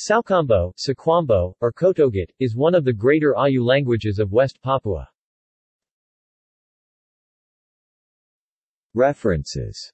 Saukambo, Sakwambo, or Kotogat, is one of the greater Ayu languages of West Papua. References